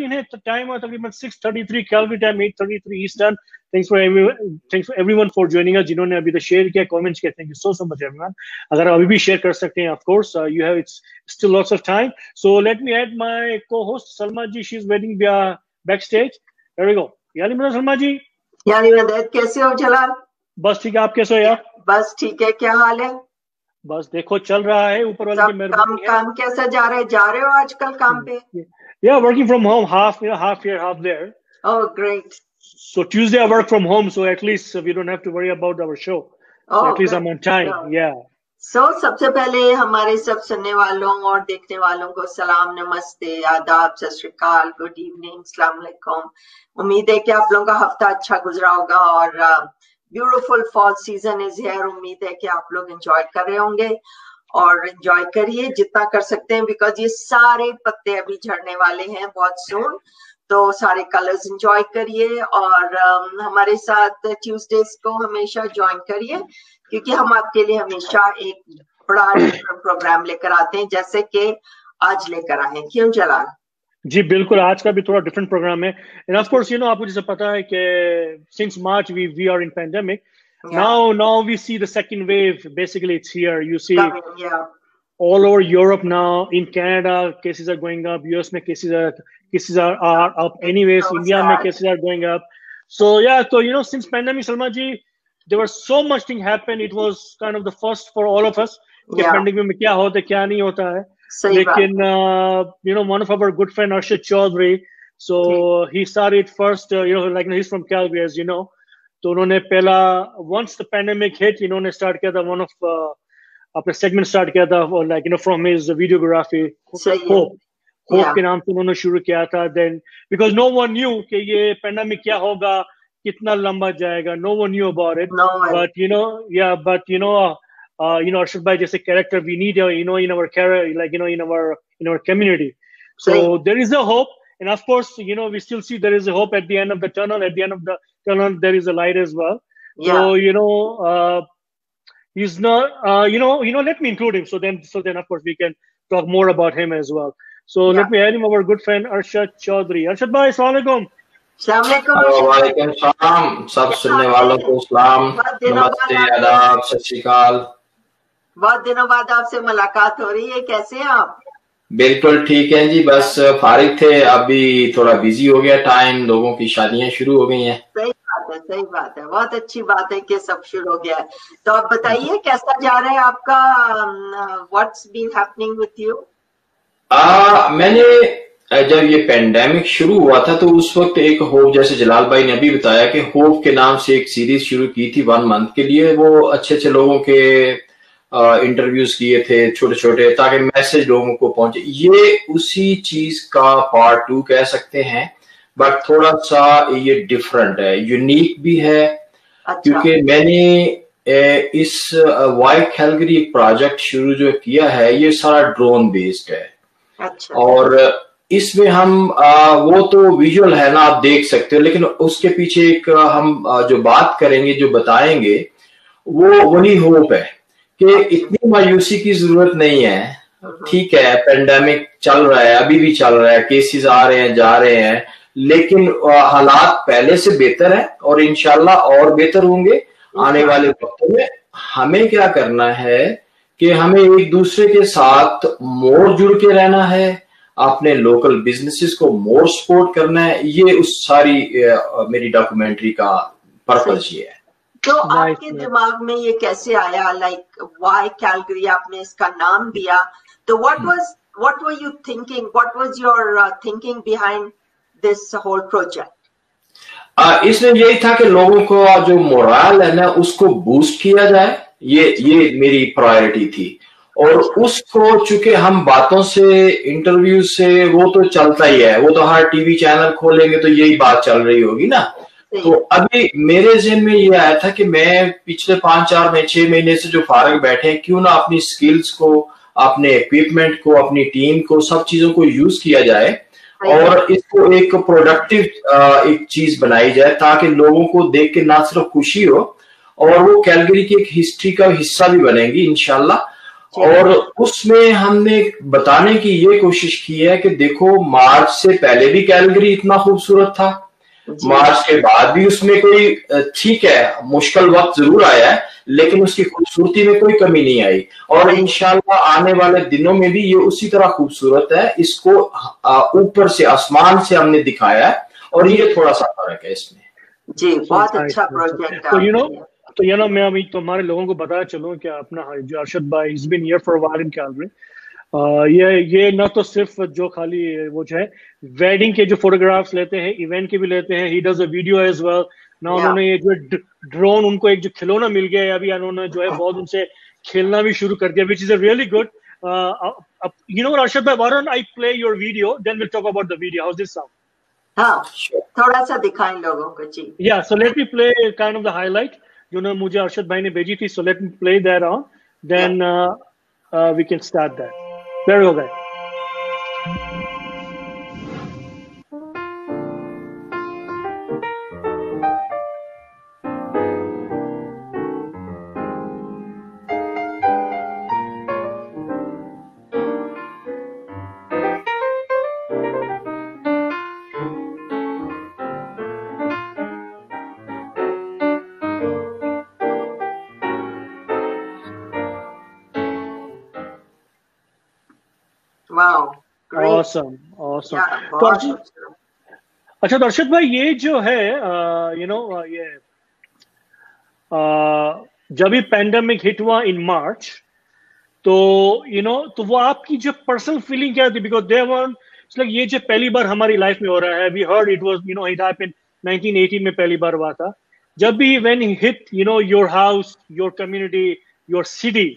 इन्हें टाइम है तकरीबन 6:33 Calgary time 8:33 eastern thanks for thanks for everyone for joining us जिन्होंने अभी तक शेयर किया कमेंट्स किया thank you so so much everyone अगर अभी भी शेयर कर सकते हैं of course you have it's still lots of time so let me add my co-host Salma ji she is waiting backstage there we go यानी मतलब सलमा जी यानी मदद कैसे हो जलाल बस ठीक है आप कैसे हो यार? बस ठीक है क्या हाल है? बस देखो चल रहा है ऊपर वाले की काम काम कैसा जा रहा है? जा रहे हो आजकल काम पे? या working from home half you know half here half there oh great So Tuesday I work from home, so at least we don't have to worry about our show. So oh, at least I'm on time. Yeah. So so, सबसे पहले हमारे सब सुनने वालों और देखने वालों को सलाम नमस्ते आदाब सत श्रीकाल गुड इवनिंग सलाम उम्मीद है कि आप लोगों का हफ़्ता अच्छा गुजरा होगा और beautiful fall season is here उम्मीद है कि आप लोग एंजॉय कर रहे होंगे और एंजॉय करिए जितना कर सकते हैं बिकॉज़ ये सारे पत्ते अभी झड़ने वाले हैं बहुत सुन तो सारे कलर्स एंजॉय करिए और um, हमारे साथ ट्यूसडेज को हमेशा ज्वाइन करिए क्योंकि हम आपके लिए हमेशा एक बड़ा डिफरेंट प्रोग्राम लेकर आते हैं जैसे कि आज लेकर आए क्यों जलाल? जी बिल्कुल आज का भी थोड़ा डिफरेंट प्रोग्राम है। And of course you know आपको जैसे पता है कि since March we we are in pandemic Now now we see the second wave basically it's here you see all over Europe now. In Canada, cases are going up. US में cases are cases are, are up. Anyways, India में cases are going up. So yeah, so you know, since pandemic, Salma ji, there was so much thing happened. It was kind of the first for all of us. कि yeah. pandemic में क्या होता है क्या नहीं होता है लेकिन you know one of our good friend Arshad Chaudhary so he started first you know like he from Calgary as you know तो उन्होंने पहला वंस द पैंडेमिक हिट इन्होंने स्टार्ट किया था वन ऑफ अपने सेगमेंट स्टार्ट किया था like you know from his videography hope hope के नाम से उन्होंने शुरू किया था then because no one knew कि ये पैंडेमिक क्या होगा कितना लंबा जाएगा no one knew about it but you know yeah but you know uh, you know, Arshad Bhai just a character we need, uh, you know, in our character, like, you know, in our, in our community. So right. there is a hope. And of course, you know, we still see there is a hope at the end of the tunnel. At the end of the tunnel, there is a light as well. Yeah. So, you know, uh, he's not, uh, you know, you know, let me include him. So then, so then, of course, we can talk more about him as well. So yeah. let me add him our good friend Arshad Chaudhary. Arshad Bhai, Assalamualaikum. वालेकुम सलाम सब सुनने वालों को सलाम नमस्ते आदाब सत श्रीकाल बहुत दिनों बाद आपसे मुलाकात हो रही है कैसे हैं आप बिल्कुल ठीक है जी बस फारिग थे अभी थोड़ा बिज़ी हो गया टाइम लोगों की शादियाँ शुरू हो गई हैं। सही बात है सही बात है बहुत अच्छी बात है कि सब शुरू हो गया है। तो आप बताइए कैसा जा रहा है आपका what's been happening with you ah, मैंने जब ये पेंडेमिक शुरू हुआ था तो उस वक्त एक होप जैसे जलाल भाई ने अभी बताया कि होप के नाम से एक सीरीज़ शुरू की थी वन मंथ के लिए। वो अच्छे अच्छे लोगों के इंटरव्यूज़ किए थे छोटे छोटे ताकि मैसेज लोगों को पहुँचे ये उसी चीज़ का पार्ट टू कह सकते हैं बट थोड़ा सा ये डिफरेंट है यूनिक भी है अच्छा। क्योंकि मैंने इस वाइट कैलगरी प्रोजेक्ट शुरू जो किया है ये सारा ड्रोन बेस्ड है अच्छा। और इसमें हम आ, वो तो विजुअल है ना आप देख सकते हो लेकिन उसके पीछे एक हम जो बात करेंगे जो बताएँगे वो वही होप है कि इतनी मायूसी की ज़रूरत नहीं है। ठीक है पेंडेमिक चल रहा है अभी भी चल रहा है केसेस आ रहे हैं जा रहे हैं लेकिन हालात पहले से बेहतर है और इनशाला और बेहतर होंगे आने वाले वक्तों में। हमें क्या करना है कि हमें एक दूसरे के साथ मोर जुड़ के रहना है अपने लोकल बिजनेसेस को मोर सपोर्ट करना है। ये उस सारी मेरी डॉक्यूमेंट्री का पर्पज ये है। तो आपके दिमाग में ये कैसे आया? लाइक वाई कैलगरी आपने इसका नाम दिया? तो what was what were you thinking what was your thinking behind this whole project इसमें यही था कि लोगों को जो मोरल है ना उसको बूस्ट किया जाए। ये ये मेरी प्रायोरिटी थी। और उसको चूँकि हम बातों से इंटरव्यू से वो तो चलता ही है। वो तो हर टीवी चैनल खोलेंगे तो यही बात चल रही होगी ना। तो अभी मेरे जेन में ये आया था कि मैं पिछले पाँच चार में छह महीने से जो फारग बैठे हैं क्यों ना अपनी स्किल्स को अपने इक्विपमेंट को अपनी टीम को सब चीज़ों को यूज़ किया जाए और इसको एक प्रोडक्टिव एक चीज़ बनाई जाए ताकि लोगों को देख के ना सिर्फ़ खुशी हो और वो कैलगरी की एक हिस्ट्री का हिस्सा भी बनेगी इनशाला और उसमें हमने बताने की ये कोशिश की है कि देखो मार्च से पहले भी कैलगरी इतना खूबसूरत था। मार्च के बाद भी उसमें कोई ठीक है मुश्किल वक्त ज़रूर आया है लेकिन उसकी खूबसूरती में कोई कमी नहीं आई। और इंशाल्लाह आने वाले दिनों में भी ये उसी तरह खूबसूरत है इसको ऊपर से आसमान से हमने दिखाया है और ये थोड़ा सा फ़र्क है इसमें। जी बहुत अच्छा प्रोजेक्ट तो यू नो तो यू नो मैं अभी तुम्हारे लोगों को बताया चलूँ कि अपना जो अरशद भाई is been here for while in Calgary ये ये न तो सिर्फ़ जो खाली वो जो है वेडिंग के जो फोटोग्राफ्स लेते हैं इवेंट के भी लेते हैं he does a video as well ना उन्होंने ये जो ड्रोन उनको एक जो खिलौना मिल गया है अभी उन्होंने जो है बहुत उनसे खेलना भी शुरू कर दिया which is a really good you know Arshad भाई वारन I play your video then will talk about the video how this sound हाँ थोड़ा सा दिखाएँ लोगों को जी। या so let me play kind of the जो ना मुझे अर्शद भाई ने भेजी थी so let me play that on then we can start that there we go awesome awesome. तो अर्षद अच्छा दर्शक भाई ये जो है यू नो ये जब भी पैंडमिक हिट हुआ इन मार्च तो यू नो तो वो आपकी जो पर्सनल फीलिंग क्या थी? बिकॉज़ दे वन लाइक ये जो पहली बार हमारी लाइफ में हो रहा है we heard it was you know it happened 1918 में पहली बार हुआ था। जब भी when hit you know your house your community your city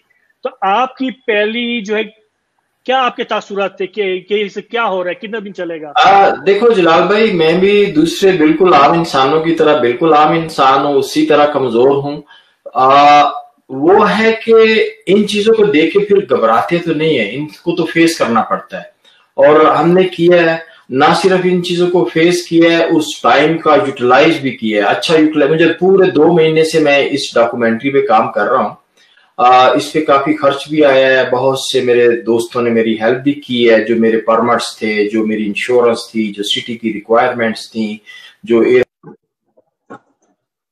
तो आपकी पहली जो है क्या आपके तासुरात थे? कि, कि इसे क्या हो रहा है? कितना दिन चलेगा? आ, देखो जलाल भाई मैं भी दूसरे बिल्कुल आम इंसानों की तरह बिल्कुल आम इंसान हूँ उसी तरह कमज़ोर हूँ। वो है कि इन चीज़ों को देख के फिर घबराते तो नहीं है इनको तो फेस करना पड़ता है। और हमने किया है ना सिर्फ़ इन चीज़ों को फेस किया है उस टाइम का यूटिलाइज भी किया है। अच्छा यूटिलाइज मुझे पूरे दो महीने से मैं इस डॉक्यूमेंट्री पे काम कर रहा हूँ। इस पे काफ़ी खर्च भी आया है। बहुत से मेरे दोस्तों ने मेरी हेल्प भी की है, जो मेरे परमिट्स थे, जो मेरी इंश्योरेंस थी, जो सिटी की रिक्वायरमेंट्स थी, जो एयर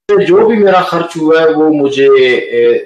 जो भी मेरा खर्च हुआ है, वो मुझे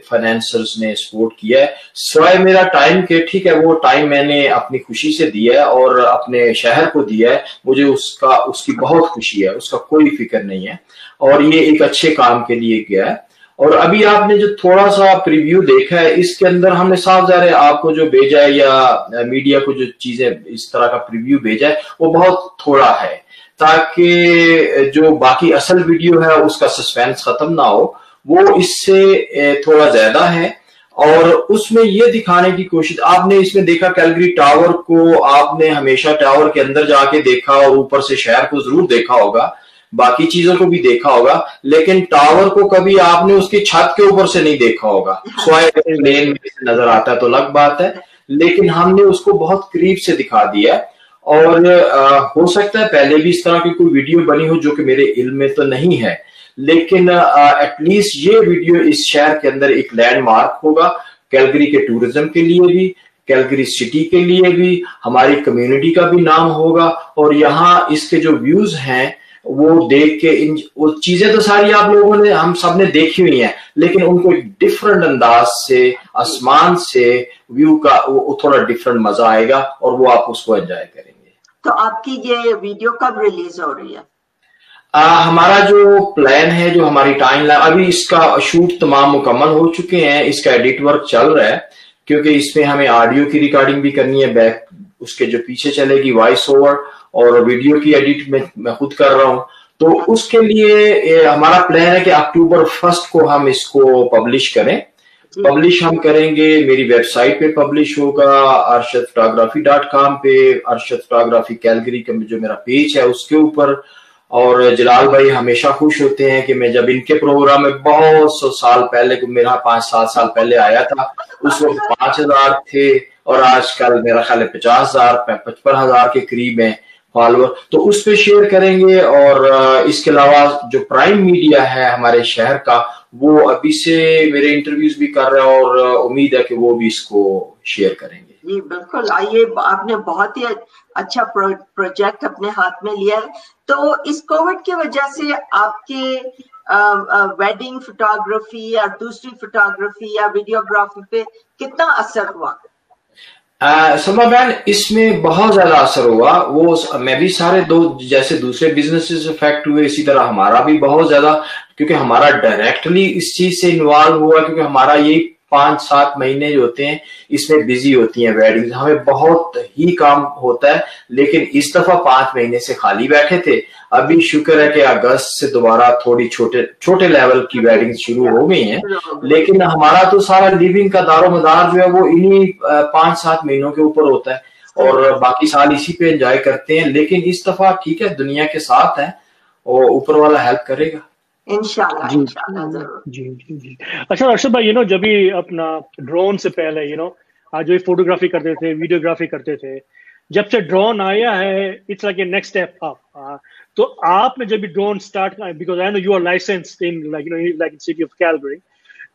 फाइनेंसर्स ने सपोर्ट किया है। सिवाय मेरा टाइम के, ठीक है, वो टाइम मैंने अपनी खुशी से दिया है और अपने शहर को दिया है। मुझे उसका, उसकी बहुत खुशी है, उसका कोई फ़िक्र नहीं है। और ये एक अच्छे काम के लिए गया है। और अभी आपने जो थोड़ा सा प्रीव्यू देखा है, इसके अंदर हमने साफ़ जा रहे आपको जो भेजा है या मीडिया को जो चीज़ें इस तरह का प्रीव्यू भेजा है, वो बहुत थोड़ा है। ताकि जो बाकी असल वीडियो है, उसका सस्पेंस खत्म ना हो, वो इससे थोड़ा ज़्यादा है। और उसमें ये दिखाने की कोशिश, आपने इसमें देखा कैलगरी टावर को, आपने हमेशा टावर के अंदर जाके देखा और ऊपर से शहर को ज़रूर देखा होगा। बाकी चीज़ों को भी देखा होगा लेकिन टावर को कभी आपने उसकी छत के ऊपर से नहीं देखा होगा। लेन में नज़र आता है तो अलग बात है लेकिन हमने उसको बहुत करीब से दिखा दिया और आ, हो सकता है पहले भी इस तरह की कोई वीडियो बनी हो जो कि मेरे इल्म में तो नहीं है लेकिन एटलीस्ट ये वीडियो इस शहर के अंदर एक लैंडमार्क होगा कैलगरी के टूरिज़्म के लिए भी कैलगरी सिटी के लिए भी हमारी कम्युनिटी का भी नाम होगा और यहाँ इसके जो व्यूज़ हैं वो देख के इन वो चीज़ें तो सारी आप लोगों ने हम सबने देखी हुई हैं लेकिन उनको एक डिफरेंट अंदाज से आसमान से व्यू का वो थोड़ा डिफरेंट मज़ा आएगा और वो आप उसको एंजॉय करेंगे। तो आपकी ये वीडियो कब रिलीज़ हो रही है? आ, हमारा जो प्लान है जो हमारी टाइम लाइन अभी इसका शूट तमाम मुकम्मल हो चुके हैं इसका एडिट वर्क चल रहा है क्योंकि इसमें हमें ऑडियो की रिकॉर्डिंग भी करनी है बैक उसके जो पीछे चलेगी वॉइस ओवर और वीडियो की एडिट में मैं खुद कर रहा हूँ। तो उसके लिए हमारा प्लान है कि अक्टूबर फ़र्स्ट को हम इसको पब्लिश करें। पब्लिश हम करेंगे मेरी वेबसाइट पे पब्लिश होगा अरशद फोटोग्राफी डॉट कॉम पे अरशद फोटोग्राफी कैलगरी का जो मेरा पेज है उसके ऊपर और जलाल भाई हमेशा खुश होते हैं कि मैं जब इनके प्रोग्राम में बहुत सौ साल पहले, मेरा पाँच सात साल पहले आया था, उस वक्त पाँच हज़ार थे और आजकल मेरा ख्याल है पचास हज़ार पचपन हज़ार के करीब है फॉलोअर तो उस पर शेयर करेंगे और इसके अलावा जो प्राइम मीडिया है हमारे शहर का, वो अभी से मेरे इंटरव्यूज़ भी कर रहे हैं और उम्मीद है कि वो भी इसको शेयर करेंगे। जी बिल्कुल। आइए आपने बहुत ही अच्छा प्रो, प्रोजेक्ट अपने हाथ में लिया। है तो इस कोविड की वजह से आपके वेडिंग फोटोग्राफी या दूसरी फोटोग्राफी या वीडियोग्राफी पे कितना असर हुआ? समा बहन इसमें बहुत ज़्यादा असर हुआ। वो मैं भी सारे दो जैसे दूसरे बिजनेसेस इफ़ेक्ट हुए इसी तरह हमारा भी बहुत ज़्यादा क्योंकि हमारा डायरेक्टली इस चीज़ से इन्वॉल्व हुआ क्योंकि हमारा ये पाँच सात महीने जो होते हैं, इसमें बिज़ी होती हैं वेडिंग हमें बहुत ही काम होता है, लेकिन इस दफ़ा पाँच महीने से खाली बैठे थे। अभी शुक्र है कि अगस्त से दोबारा थोड़ी छोटे छोटे लेवल की वेडिंग शुरू हो गई हैं। लेकिन हमारा तो सारा लिविंग का दारो मदार जो है, वो इन्हीं पाँच सात महीनों के ऊपर होता है। और बाकी साल इसी पे एंजॉय करते हैं। लेकिन इस दफ़ा ठीक है, दुनिया के साथ है, और ऊपर वाला हेल्प करेगा। इंशाल्लाह जी जी जी अच्छा भाई यू नो जब भी अपना ड्रोन से पहले यू नो आज जो फोटोग्राफी करते थे वीडियोग्राफी करते थे जब से ड्रोन आया है it's like a next step up तो आपने जब भी drone start because I know you are licence in like you know like city of Calgary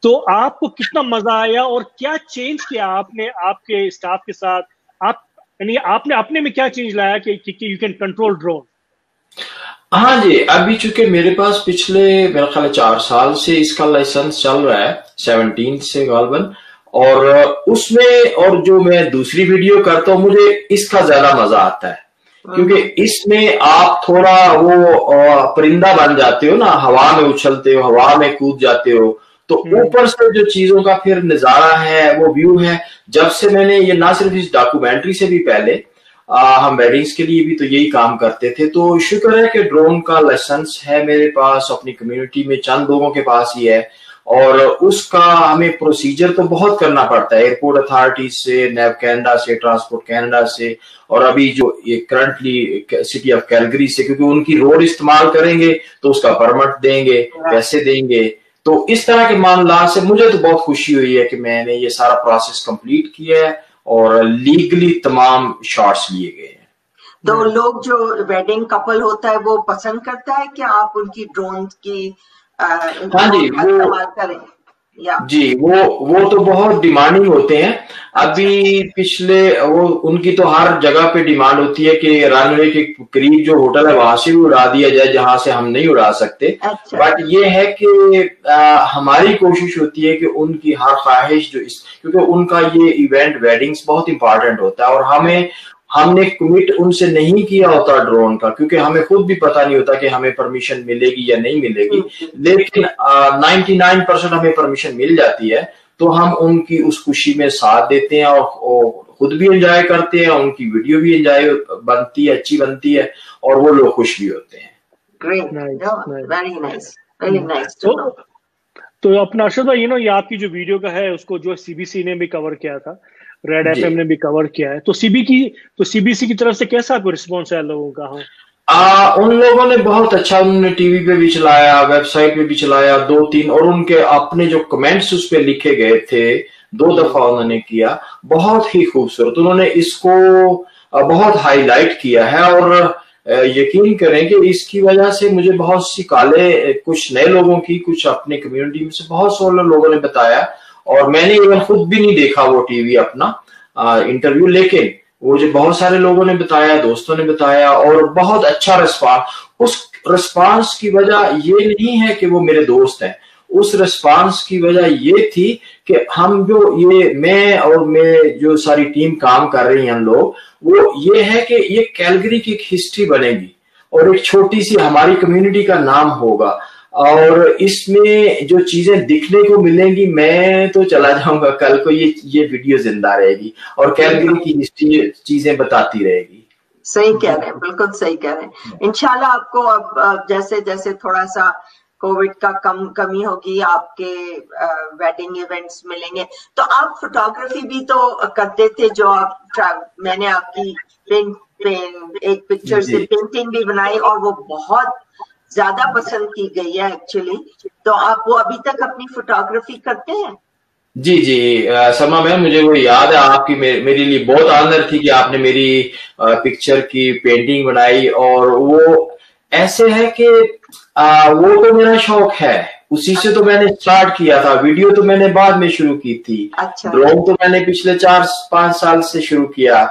तो आपको कितना मज़ा आया और क्या चेंज किया आपने आपके स्टाफ के साथ? आप यानी आपने अपने में क्या चेंज लाया कि यू कैन कंट्रोल ड्रोन हाँ जी अभी चूँकि मेरे पास पिछले मेरा ख्याल चार साल से इसका लाइसेंस चल रहा है सेवनटीन से गालबन। और उसमें और जो मैं दूसरी वीडियो करता हूँ मुझे इसका ज़्यादा मज़ा आता है। क्योंकि इसमें आप थोड़ा वो परिंदा बन जाते हो ना हवा में उछलते हो हवा में कूद जाते हो तो हम्म। ऊपर से जो चीज़ों का फिर नज़ारा है वो व्यू है। जब से मैंने ये ना सिर्फ़ इस डॉक्यूमेंट्री से भी पहले हम वेडिंग्स के लिए भी तो यही काम करते थे। तो शुक्र है कि ड्रोन का लाइसेंस है मेरे पास अपनी कम्युनिटी में चंद लोगों के पास ही है। और उसका हमें प्रोसीजर तो बहुत करना पड़ता है। एयरपोर्ट अथॉरिटी से नेव कैनेडा से ट्रांसपोर्ट कैनेडा से और अभी जो ये करंटली सिटी ऑफ़ कैलगरी से क्योंकि उनकी रोड इस्तेमाल करेंगे तो उसका परमिट देंगे पैसे देंगे। तो इस तरह के मामला से मुझे तो बहुत खुशी हुई है कि मैंने ये सारा प्रोसेस कंप्लीट किया है। और लीगली तमाम शॉट्स लिए गए हैं। तो लोग जो वेडिंग कपल होता है वो पसंद करता है कि आप उनकी ड्रोन की हाँ जी वो करें? जी वो वो तो बहुत डिमांडिंग होते हैं। अभी पिछले वो उनकी तो हर जगह पे डिमांड होती है कि रनवे के करीब जो होटल है वहाँ से भी उड़ा दिया जाए जहाँ से हम नहीं उड़ा सकते। अच्छा। बट ये है कि आ, हमारी कोशिश होती है कि उनकी हर ख्वाहिश जो इस क्योंकि उनका ये इवेंट वेडिंग्स बहुत इंपॉर्टेंट होता है और हमें हमने कमिट उनसे नहीं किया होता ड्रोन का क्योंकि हमें खुद भी पता नहीं होता कि हमें परमिशन मिलेगी या नहीं मिलेगी। लेकिन नाइन्टी नाइन परसेंट हमें परमिशन मिल जाती है तो हम उनकी उस खुशी में साथ देते हैं और, और खुद भी एंजॉय करते हैं उनकी वीडियो भी एंजॉय बनती है अच्छी बनती है और वो लोग खुश भी होते हैं। तो अपना अर्षद भाई यू नो ये आपकी जो वीडियो का है उसको जो सीबीसी ने भी कवर किया था रेड एफ़ ने भी कवर किया है। तो सीबी की तो सीबीसी की तरफ़ से कैसा आपको रिस्पॉन्स है लोगों का? हाँ। आ, उन लोगों ने बहुत अच्छा उन्होंने टीवी पे भी चलाया वेबसाइट पे भी चलाया। दो तीन और उनके अपने जो कमेंट्स उस पर लिखे गए थे दो दफ़ा उन्होंने किया। बहुत ही खूबसूरत। उन्होंने इसको बहुत हाईलाइट किया है और यकीन करें कि इसकी वजह से मुझे बहुत सी काले कुछ नए लोगों की कुछ अपने कम्युनिटी में से बहुत सारे लोगों ने बताया। और मैंने इवन खुद भी नहीं देखा वो टीवी अपना इंटरव्यू लेकिन वो जो बहुत सारे लोगों ने बताया, दोस्तों ने बताया, और बहुत अच्छा रिस्पॉन्स उस रिस्पॉन्स की वजह ये नहीं है कि वो मेरे दोस्त हैं। उस रिस्पॉन्स की वजह ये थी कि हम जो ये, मैं और मैं जो सारी टीम काम कर रही हैं लोग, वो ये है कि ये कैलगरी की एक हिस्ट्री बनेगी, और एक छोटी सी हमारी कम्युनिटी का नाम होगा। और इसमें जो चीज़ें दिखने को मिलेंगी मैं तो चला जाऊँगा कल को ये ये वीडियो ज़िंदा रहेगी और कैलगरी की हिस्ट्री चीज़ें बताती रहेगी। सही कह रहे हैं बिल्कुल सही कह रहे हैं। इंशाल्लाह आपको अब जैसे जैसे थोड़ा सा कोविड का कम कमी होगी आपके वेडिंग इवेंट्स मिलेंगे। तो आप फोटोग्राफी भी तो करते थे जो आप मैंने आपकी पेंट पेन एक पिक्चर से पेंटिंग भी बनाई और वो बहुत ज़्यादा पसंद की गई है एक्चुअली तो आप वो अभी तक अपनी फोटोग्राफी करते हैं? जी जी समा मैम मुझे वो याद है आपकी मे, मेरे लिए बहुत आनंद थी कि आपने मेरी पिक्चर की पेंटिंग बनाई और वो ऐसे है कि वो तो मेरा शौक है। उसी से तो मैंने स्टार्ट किया था। वीडियो तो मैंने बाद में शुरू की थी। अच्छा। ड्रोन तो मैंने पिछले चार पाँच साल से शुरू किया।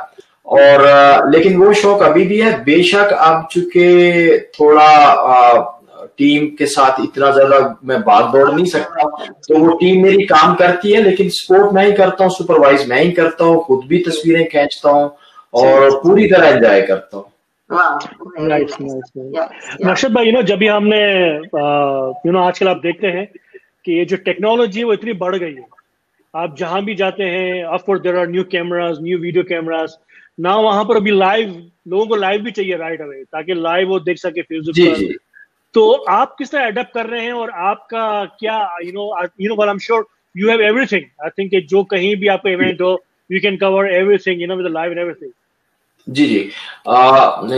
और लेकिन वो शौक अभी भी है। बेशक अब चूँकि थोड़ा टीम के साथ इतना ज़्यादा मैं भाग दौड़ नहीं सकता तो वो टीम मेरी काम करती है लेकिन सपोर्ट मैं ही करता हूँ सुपरवाइज मैं ही करता हूँ खुद भी तस्वीरें खींचता हूँ और पूरी तरह एंजॉय करता हूँ। नशद भाई यू नो जब भी हमने यू नो आजकल आप देखते हैं कि ये जो टेक्नोलॉजी है वो इतनी बढ़ गई है। आप जहाँ भी जाते हैं of course there are new cameras new video cameras ना वहाँ पर अभी लाइव लोगों को लाइव भी चाहिए राइट अवे ताकि लाइव वो देख सके फेसबुक पर। तो आप किस तरह अडेप्ट कर रहे हैं और आपका क्या you know you know I am sure you have everything I think जो कहीं भी आपका इवेंट हो you can cover everything you know with live and everything जी जी।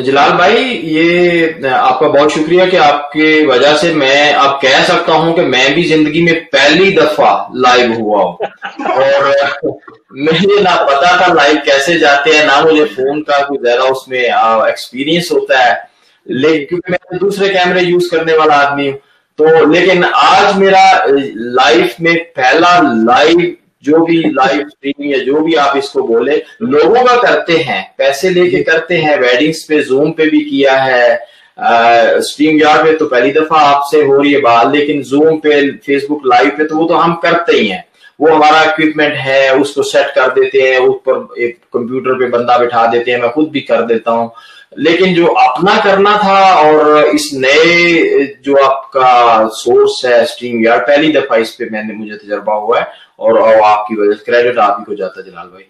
जलाल भाई, ये, आपका बहुत शुक्रिया कि आपके वजह से मैं, आप कह सकता हूँ कि मैं भी ज़िंदगी में पहली दफ़ा लाइव हुआ हूँ। और, मुझे ना पता था लाइव कैसे जाते हैं, ना मुझे फ़ोन का कोई ज़्यादा उसमें एक्सपीरियंस होता है। लेकिन क्योंकि मैं दूसरे कैमरे यूज़ करने वाला आदमी हूँ। तो लेकिन आज मेरा लाइफ में पहला लाइव जो भी लाइव स्ट्रीम या जो भी आप इसको बोले, लोगों का करते हैं, पैसे लेके करते हैं वेडिंग्स पे जूम पे भी किया है स्ट्रीम यार्ड पे तो पहली दफ़ा आपसे हो रही है बात, लेकिन जूम पे फेसबुक लाइव पे तो वो तो हम करते ही हैं। वो हमारा इक्विपमेंट है, उसको सेट कर देते हैं, ऊपर एक कंप्यूटर पे बंदा बिठा देते हैं, मैं खुद भी कर देता हूँ। लेकिन जो अपना करना था और इस नए जो आपका सोर्स है स्ट्रीम यार पहली दफ़ा इस पे मैंने मुझे तजर्बा हुआ है और, आपकी वजह से क्रेडिट आप ही को जाता जलाल भाई।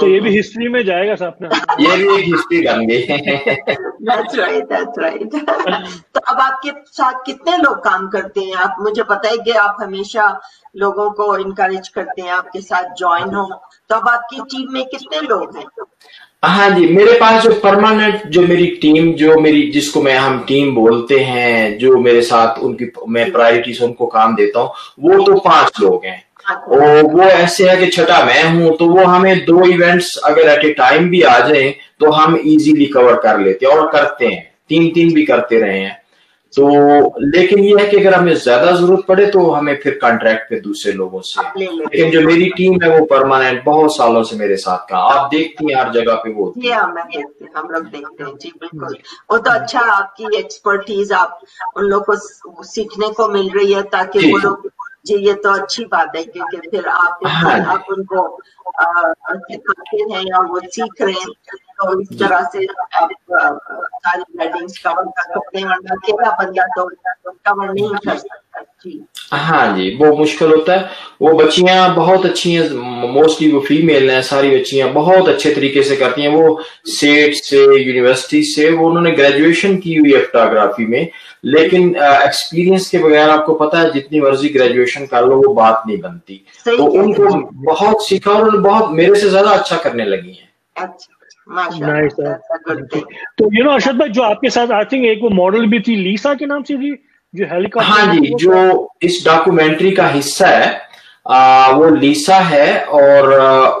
तो ये भी हिस्ट्री में जाएगा साहब ये भी एक हिस्ट्री बन गई। That's right, that's right. तो अब आपके साथ कितने लोग काम करते हैं? आप मुझे पता है कि आप हमेशा लोगों को इनकरेज करते हैं आपके साथ ज्वाइन हो। तो अब आपकी टीम में कितने लोग हैं? हाँ जी, मेरे पास जो परमानेंट जो मेरी टीम जो मेरी, जिसको मैं, हम टीम बोलते हैं, जो मेरे साथ उनकी, मैं प्रायोरिटी से उनको काम देता हूँ, वो तो पाँच लोग हैं। और वो ऐसे है कि छठा मैं हूँ तो वो हमें दो इवेंट्स अगर एट ए टाइम भी आ जाए तो हम इजीली कवर कर लेते हैं और करते हैं। तीन तीन भी करते रहे हैं। तो लेकिन ये है कि अगर हमें ज़्यादा ज़रूरत पड़े तो हमें फिर कॉन्ट्रैक्ट पे दूसरे लोगों से। लेकिन जो मेरी टीम है वो परमानेंट बहुत सालों से मेरे साथ का आप देखती हैं हर जगह पे वो हम लोग देखते हैं। जी बिल्कुल। वो तो अच्छा आपकी एक्सपर्टीज आप उन लोग को सीखने को मिल रही है ताकि वो लोग जी ये तो अच्छी बात है क्योंकि फिर आप हाँ। आप उनको सिखाते हैं या वो सीख रहे हैं। तो इस तरह से आप सारी वेडिंग्स कवर कर सकते हैं वरना अकेला बंदा तो कवर नहीं कर सकता जी हाँ जी वो मुश्किल होता है। वो बच्चियाँ बहुत अच्छी हैं मोस्टली वो फीमेल हैं सारी बच्चियाँ बहुत अच्छे तरीके से करती हैं। वो सेट से यूनिवर्सिटी से वो उन्होंने ग्रेजुएशन की हुई है फोटोग्राफी में। लेकिन एक्सपीरियंस के बगैर आपको पता है जितनी मर्ज़ी ग्रेजुएशन कर लो वो बात नहीं बनती। तो उनको बहुत सीखा और बहुत मेरे से ज़्यादा अच्छा करने लगी है। अच्छा। तो यू नो अरशद भाई जो आपके साथ आई थिंक एक वो मॉडल भी थी लीसा के नाम से थी जो हेलीकॉप्टर हाँ जी जो इस डॉक्यूमेंट्री का हिस्सा है आ, वो लीसा है और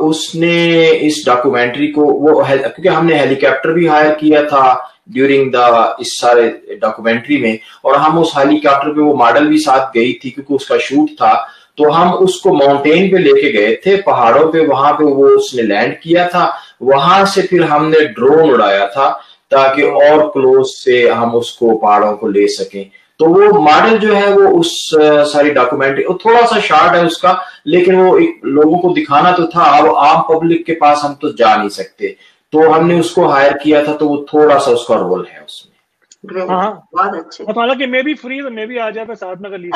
उसने इस डॉक्यूमेंट्री को वो क्योंकि हमने हेलीकॉप्टर भी हायर किया था ड्यूरिंग द इस सारे डॉक्यूमेंट्री में और हम उस हेलीकॉप्टर पे वो मॉडल भी साथ गई थी क्योंकि उसका शूट था। तो हम उसको माउंटेन पे लेके गए थे पहाड़ों पे वहाँ पे वो उसने लैंड किया था। वहाँ से फिर हमने ड्रोन उड़ाया था ताकि और क्लोज से हम उसको पहाड़ों को ले सकें। तो वो मॉडल जो है वो उस सारी डॉक्यूमेंट्री थोड़ा सा शार्ट है उसका लेकिन वो एक लोगों को दिखाना तो था अब आम पब्लिक के पास हम तो जा नहीं सकते। तो हमने उसको हायर किया था तो वो थोड़ा सा उसका रोल है उसमें। हाँ। बहुत हालाँकि मैं भी फ्री मैं भी आ जाता साथ में कर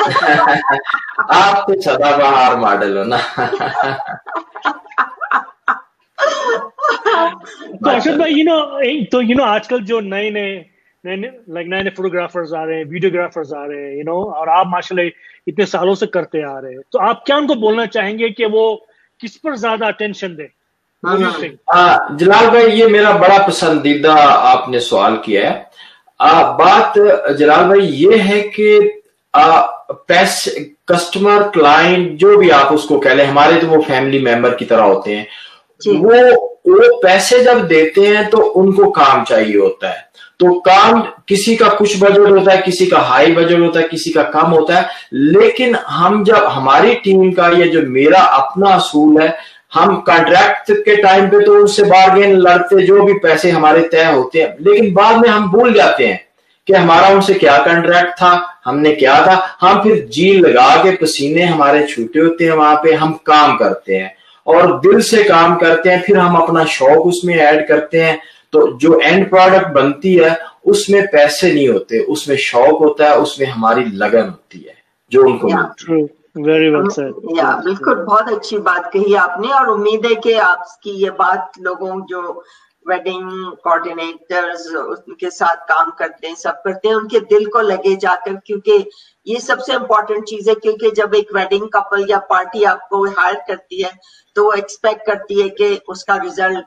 आप तो सदाबहार मॉडल हो ना। अशोक भाई यू नो तो यू नो आजकल जो नए नए नए लाइक नए नए फोटोग्राफर्स आ रहे हैं वीडियोग्राफर्स आ रहे हैं यू नो और आप माशाल्लाह इतने सालों से करते आ रहे हैं। तो आप क्या उनको बोलना चाहेंगे कि वो किस पर ज़्यादा अटेंशन दें? हाँ, जलाल भाई ये मेरा बड़ा पसंदीदा आपने सवाल किया है। आ, बात जलाल भाई ये है कि पैसे कस्टमर क्लाइंट जो भी आप उसको कह लें हमारे तो वो फैमिली मेंबर की तरह होते हैं। वो वो पैसे जब देते हैं तो उनको काम चाहिए होता है। तो काम किसी का कुछ बजट होता है, किसी का हाई बजट होता है, किसी का कम होता है। लेकिन हम जब, हमारी टीम का ये जो मेरा अपना असूल है, हम कॉन्ट्रैक्ट के टाइम पे तो उनसे बार्गेन लड़ते, जो भी पैसे हमारे तय होते हैं। लेकिन बाद में हम भूल जाते हैं कि हमारा उनसे क्या कॉन्ट्रैक्ट था, हमने क्या था। हम फिर जी लगा के पसीने हमारे छूटे होते हैं वहाँ पे, हम काम करते हैं। और दिल से काम करते हैं फिर हम अपना शौक उसमें ऐड करते हैं। तो जो एंड प्रोडक्ट बनती है उसमें पैसे नहीं होते उसमें शौक होता है उसमें हमारी लगन होती है जो उनको वेरी वेल सर या बिल्कुल बहुत अच्छी बात कही आपने और उम्मीद है कि आपकी ये बात लोगों जो वेडिंग कोऑर्डिनेटर्स उनके साथ काम करते हैं सब करते हैं उनके दिल को लगे जाकर क्योंकि ये सबसे इम्पोर्टेंट चीज़ है क्योंकि जब एक वेडिंग कपल या पार्टी आपको हायर करती है तो वो एक्सपेक्ट करती है कि उसका रिज़ल्ट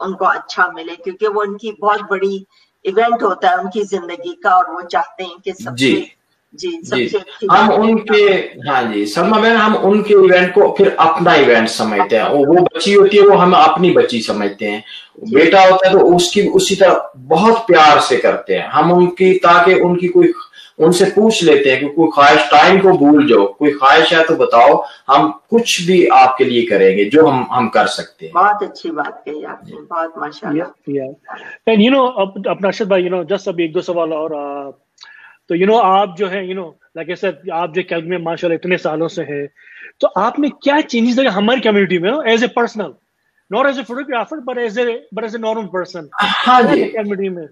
उनको अच्छा मिले क्योंकि वो उनकी बहुत बड़ी इवेंट होता है उनकी ज़िंदगी का और वो चाहते हैं कि सबसे जी। जी सबसे हम उनके हाँ जी सरमा बहन हम उनके इवेंट को फिर अपना इवेंट समझते हैं। वो बच्ची होती है वो हम अपनी बच्ची समझते हैं। बेटा होता है तो उसकी उसी तरह बहुत प्यार से करते हैं। हम उनकी ताकि उनकी कोई उनसे पूछ लेते हैं कि कोई ख्वाहिश टाइम को भूल जाओ। कोई ख्वाहिश है तो बताओ हम कुछ भी आपके लिए करेंगे जो हम हम कर सकते हैं। बहुत अच्छी बात कही आपने बहुत माशाल्लाह। एंड यू नो अपना अर्शद भाई यू नो जस्ट अभी एक दो सवाल और तो यू नो आप जो है यू नो लाइक ऐसे आप जो कैब में माशाल्लाह इतने सालों से है तो आपने क्या चेंजेस देखे हमारी कम्युनिटी में as a personal not as a photographer but as a but as a normal person हाँ जी। कम्युनिटी में।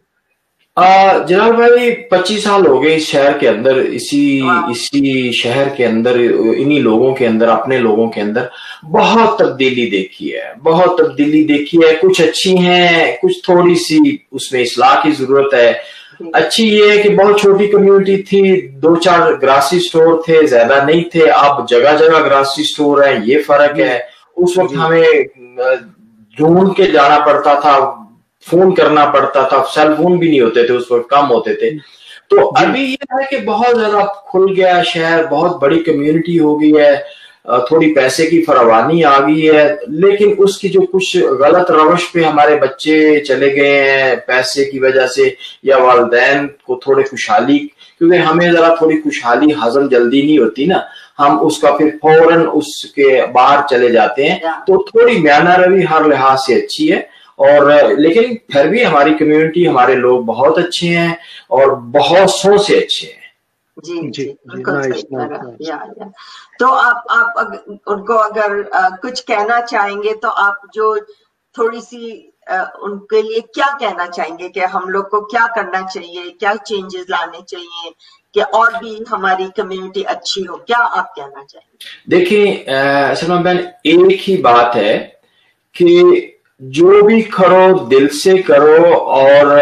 जनाब भाई पच्चीस साल हो गए इस शहर के अंदर इसी इसी शहर के अंदर इन्हीं लोगों के अंदर अपने लोगों के अंदर बहुत तब्दीली देखी है बहुत तब्दीली देखी है। कुछ अच्छी हैं कुछ थोड़ी सी उसमें इसलाह की ज़रूरत है। अच्छी ये है कि बहुत छोटी कम्युनिटी थी दो चार ग्रासी स्टोर थे ज़्यादा नहीं थे। अब जगह जगह ग्रासी स्टोर है ये फ़र्क है। उस वक्त हमें ढूंढ के जाना पड़ता था फ़ोन करना पड़ता था सेल फ़ोन भी नहीं होते थे उस वक्त कम होते थे। तो अभी ये है कि बहुत ज़्यादा खुल गया शहर बहुत बड़ी कम्युनिटी हो गई है थोड़ी पैसे की फरवानी आ गई है लेकिन उसकी जो कुछ गलत रवश पे हमारे बच्चे चले गए हैं पैसे की वजह से या वालदेन को थोड़े खुशहाली क्योंकि हमें जरा थोड़ी खुशहाली हजम जल्दी नहीं होती ना हम उसका फिर फ़ौरन उसके बाहर चले जाते हैं। तो थोड़ी म्याना रवि हर लिहाज से अच्छी है। और लेकिन फिर भी हमारी कम्युनिटी हमारे लोग बहुत अच्छे हैं और बहुत सौ से अच्छे हैं। जी जी या, या। तो आप आप अग, उनको अगर आ, कुछ कहना चाहेंगे तो आप जो थोड़ी सी आ, उनके लिए क्या कहना चाहेंगे कि हम लोग को क्या करना चाहिए क्या चेंजेस लाने चाहिए कि और भी हमारी कम्युनिटी अच्छी हो क्या आप कहना चाहेंगे? देखिए सलमान बहन एक ही बात है कि जो भी करो दिल से करो और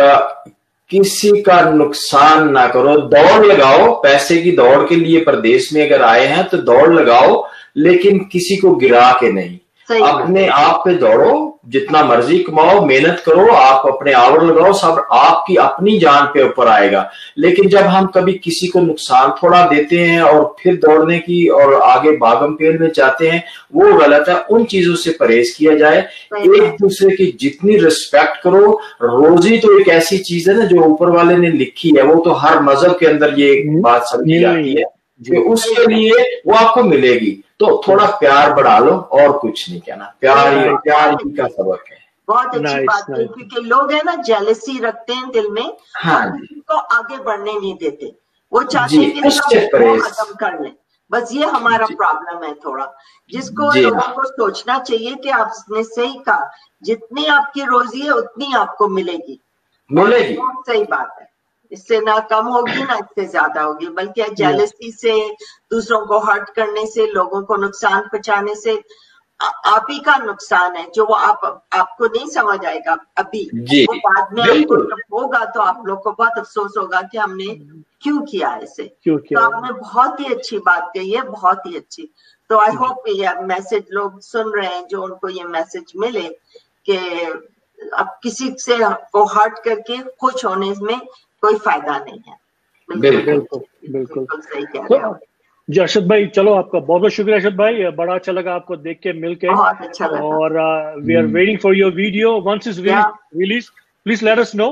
किसी का नुकसान ना करो। दौड़ लगाओ पैसे की दौड़ के लिए प्रदेश में अगर आए हैं तो दौड़ लगाओ लेकिन किसी को गिरा के नहीं। अपने आप पे दौड़ो जितना मर्ज़ी कमाओ मेहनत करो आप अपने आवर लगाओ सब आपकी अपनी जान पे ऊपर आएगा। लेकिन जब हम कभी किसी को नुकसान थोड़ा देते हैं और फिर दौड़ने की और आगे बागम पेड़ में जाते हैं वो गलत है उन चीज़ों से परहेज किया जाए। एक दूसरे की जितनी रिस्पेक्ट करो रोजी तो एक ऐसी चीज़ है ना जो ऊपर वाले ने लिखी है वो तो हर मज़हब के अंदर ये बात समझी जाती है। कि उसके लिए वो आपको मिलेगी। तो थोड़ा प्यार बढ़ा लो और कुछ नहीं कहना। प्यार ही प्यार ही का सबक है। बहुत अच्छी nice, बात है क्योंकि लोग है ना जेलसी रखते हैं दिल में हाँ को आगे बढ़ने नहीं देते। वो चाहते हैं कि खत्म कर ले। बस ये हमारा प्रॉब्लम है थोड़ा। जिसको लोगों को सोचना चाहिए कि आपने सही कहा। जितनी आपकी रोजी है उतनी आपको मिलेगी। मिलेगी। सही बात है। इससे ना कम होगी ना इससे ज़्यादा होगी बल्कि जेलसी से दूसरों को हर्ट करने से लोगों को नुकसान पहुँचाने से आप ही का नुकसान है जो वो आप आपको नहीं समझ आएगा अभी। वो बाद में आपको होगा तो आप लोग को बहुत अफसोस होगा कि हमने क्यों किया ऐसे क्यों किया? तो आपने बहुत ही अच्छी बात कही है बहुत ही अच्छी। तो आई होप ये मैसेज लोग सुन रहे हैं जो उनको ये मैसेज मिले कि अब किसी से को हर्ट करके खुश होने में कोई फ़ायदा नहीं है। बिल्कुल बिल्कुल सही जी अरशद भाई चलो आपका बहुत बहुत शुक्रिया अरशद भाई बड़ा अच्छा लगा आपको देख के मिल के। अच्छा और we are waiting for your video once is release please let us know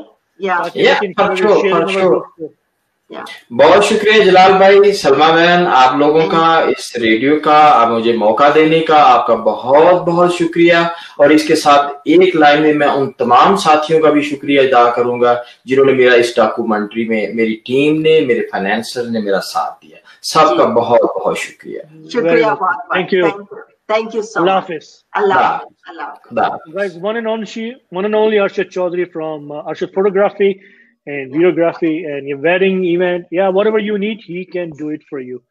बहुत शुक्रिया जलाल भाई सलमा बहन आप लोगों का इस रेडियो का आप मुझे मौका देने का आपका बहुत बहुत शुक्रिया। और इसके साथ एक लाइन में मैं उन तमाम साथियों का भी शुक्रिया अदा करूँगा जिन्होंने मेरा इस डॉक्यूमेंट्री में मेरी टीम ने मेरे फाइनेंसर ने मेरा साथ दिया। सबका बहुत बहुत शुक्रिया। शुक्रिया thank you thank you guys one and only one and only Arshad Chaudhary from uh, Arshad Photography. And Videography and your wedding event yeah whatever you need he can do it for you.